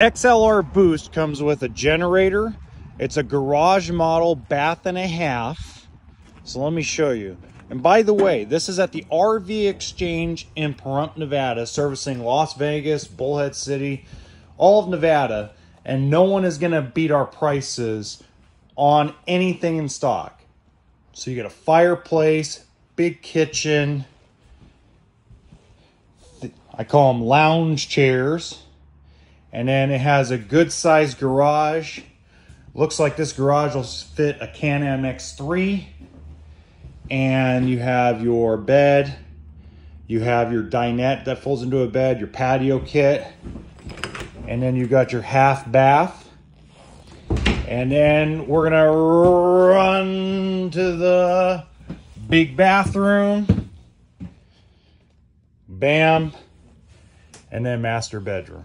XLR Boost comes with a generator. It's a garage model bath and a half. So let me show you. And by the way, this is at the RV Exchange in Pahrump, Nevada, servicing Las Vegas, Bullhead City, all of Nevada. And no one is going to beat our prices on anything in stock. So you get a fireplace, big kitchen. I call them lounge chairs. And then it has a good sized garage. Looks like this garage will fit a Can-Am X3 and you have your bed, you have your dinette that folds into a bed, your patio kit, and then you got your half bath. And then we're gonna run to the big bathroom, bam, and then master bedroom.